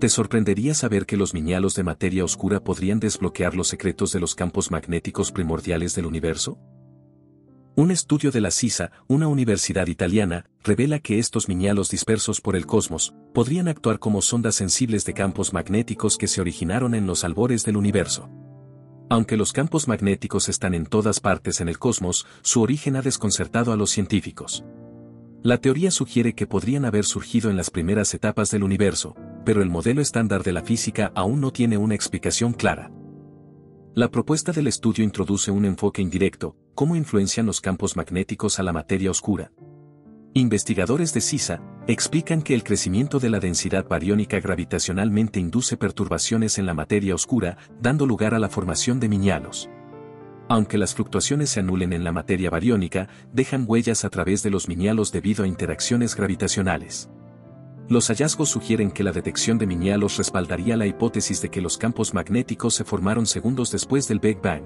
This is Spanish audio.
¿Te sorprendería saber que los miñalos de materia oscura podrían desbloquear los secretos de los campos magnéticos primordiales del universo? Un estudio de la CISA, una universidad italiana, revela que estos miñalos dispersos por el cosmos podrían actuar como sondas sensibles de campos magnéticos que se originaron en los albores del universo. Aunque los campos magnéticos están en todas partes en el cosmos, su origen ha desconcertado a los científicos. La teoría sugiere que podrían haber surgido en las primeras etapas del universo, pero el modelo estándar de la física aún no tiene una explicación clara. La propuesta del estudio introduce un enfoque indirecto, cómo influencian los campos magnéticos a la materia oscura. Investigadores de CISA explican que el crecimiento de la densidad bariónica gravitacionalmente induce perturbaciones en la materia oscura, dando lugar a la formación de miñalos. Aunque las fluctuaciones se anulen en la materia bariónica, dejan huellas a través de los miñalos debido a interacciones gravitacionales. Los hallazgos sugieren que la detección de miñalos respaldaría la hipótesis de que los campos magnéticos se formaron segundos después del Big Bang.